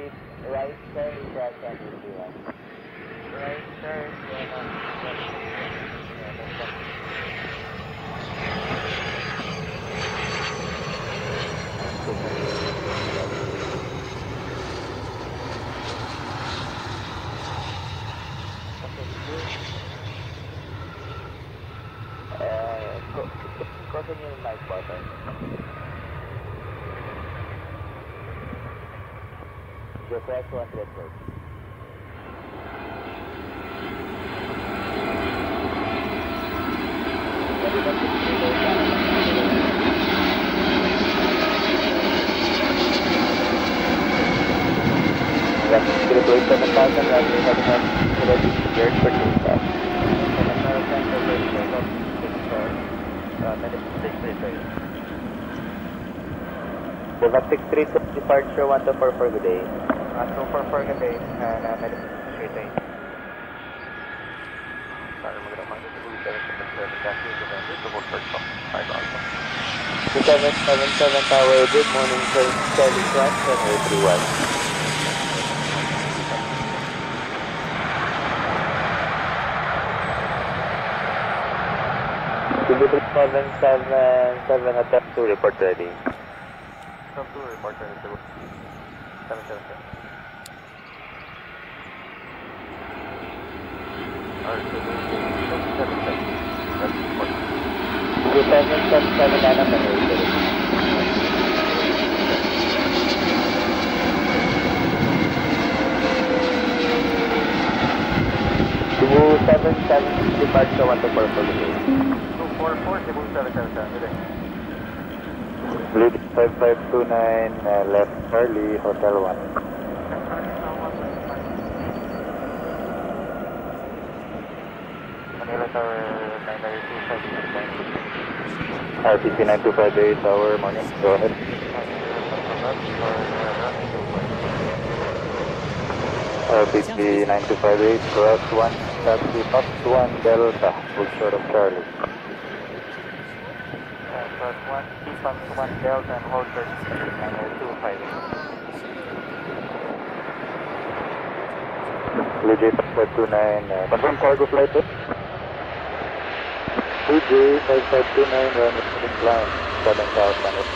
keep right sir, cross under one. Right sir, yeah, no, yeah, that's fine. Okay, good. Uh, co- continue yung mic button. Your press 100 first. Yes, celebrate 7,000 and we have enough already prepared for takeoff. Seven three. Diva six three two, departure one two four four, good day. One two four four, good day, and uh, medicine six three three. Sorry, magandang umaga. Cebu 777 Casio, November, Cebu First Stop, 5 Alpha. 2777 Tower, good morning, sir. Charlie Cross, 7831. Cebu 777 attempt to report ready. Attempt to report ready, Cebu 777. Alright, Cebu 777. That's report. Cebu 777 Anna Manila. Cebu 777 departure 1 to 4 for the day. 244 Cebu 777, good day. Blue 5529 uh, left Charlie, Hotel 1. Tower 992 RPC 9258 Tower, morning. Go ahead. RPC 9258, cross 1, taxi Fox 1, Delta, full short of Charlie. Plus 1, T-Fox 1 Delta and hold 90258. Blue J 5529, uh, confirm cargo flight. Eh? Blue J 5529, run incline, 7000.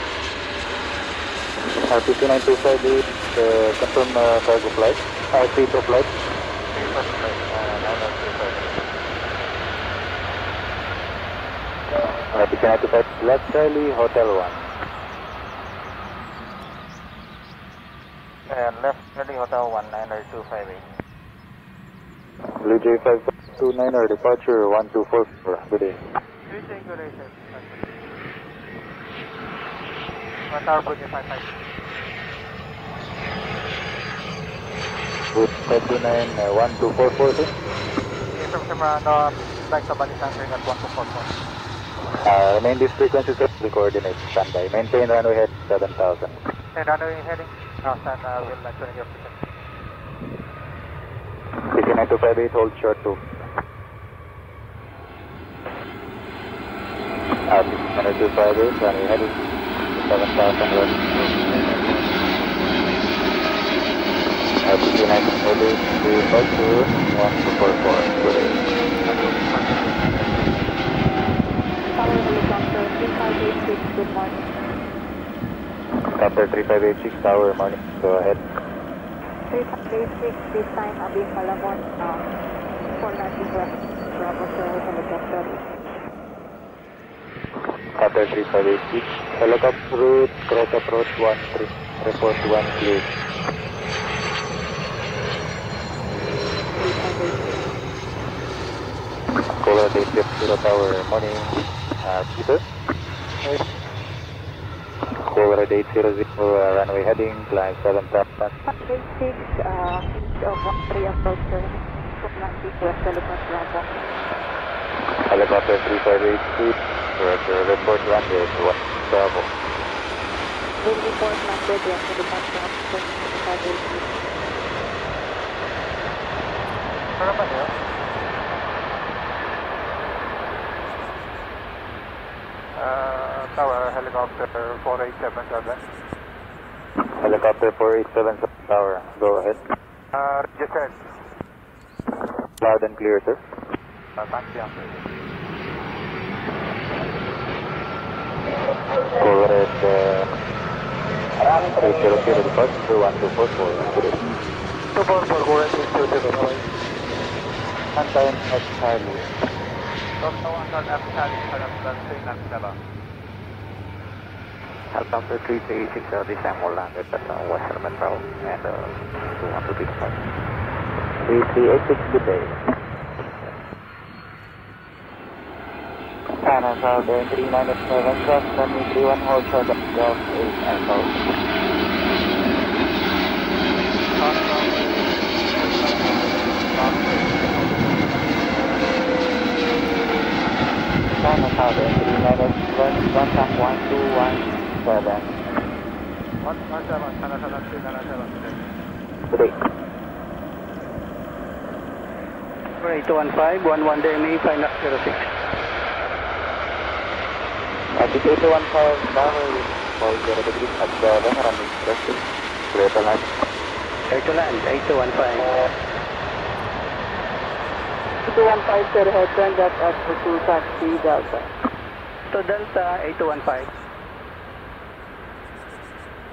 RPC 9258, uh, confirm uh, cargo flight. Uh, free to flight. Uh, 90258. RPC 9258, left Charlie, Hotel 1. And left Charlie Hotel 1 90258. Blue J 5529, our departure 1244. Good day. Singulation. One tower bridge 55. Blue 529, uh, 1244, sir. From Semarano, back to Balisan train at 1244. Uh, remain this frequency, sir. The coordinates standby. Maintain runway head 7000. And runway heading, uh, stand, uh, will mention in your position. PC 9258, hold short 2. RPC 9258, runway heading 7000 run. RPC 9258, departure 1244. Good day. Tower helicopter 3586, good morning. Copter 3586, tower, morning. Go ahead. 3586, this time Bravo helicopter. Copter 3586, helicopter route, cross approach 13, report 1 clear. 3586. Cola Day Trip to tower, morning. Uh, Peter? Cola Day 00, uh, runway heading, climb 7000. 586, uh, of 13 approach, west, Elephant Bravo. Helicopter 3582, director, report landed, 1 Bravo. Will report landed west, Elephant Bravo, sir, 3586. Saan ba? Uh, tower helicopter 4877. Helicopter 4877, Tower, go ahead. Uh, registered. Loud and clear, sir. Uh, thank you. Go ahead, uh, 300 depart, 2124 good day. 244, go ahead, 200. Antayin at Charlie. Delta 1 F Charlie, current plus 397. Helicopter 336, uh, this time will land at uh, Western Metro and uh, 212 depart. 3386, good day. China Southern 397, cross runway 31, hold short of Golf 8 Echo. China Southern 397, contact 12117. 117, China 7397. Good day. 8215, 11 DME, final 06. Attitude 215, Tower, 40 degrees at 7, runway crossing. Clear to land. Air to land, 8215. 8215, sir, head turn that at for Delta. To Delta, 8215.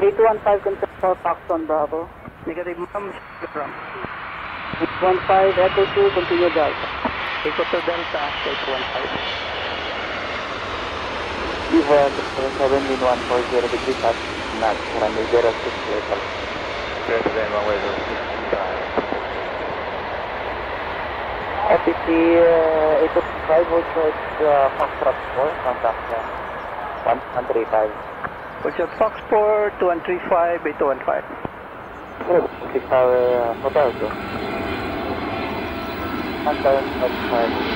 815 contact for Foxton Bravo. Negative, ma'am. 815, Echo 2, continue Delta. Echo to Delta, 815. We have seven one four zero in degrees at Max, runway 06 7 06. FPC uh, eh, 825 also it's uh, eh, Foxtrot 4, contact uh, 135. What's your Foxport 2135 8215? Good, this is our uh, eh, hotel. So. 1125.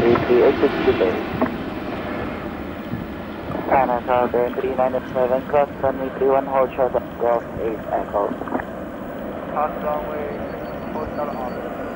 8862. China Southern 397, cross runway 31, hold short of Golf 8 Echo. Pass runway, hotel on.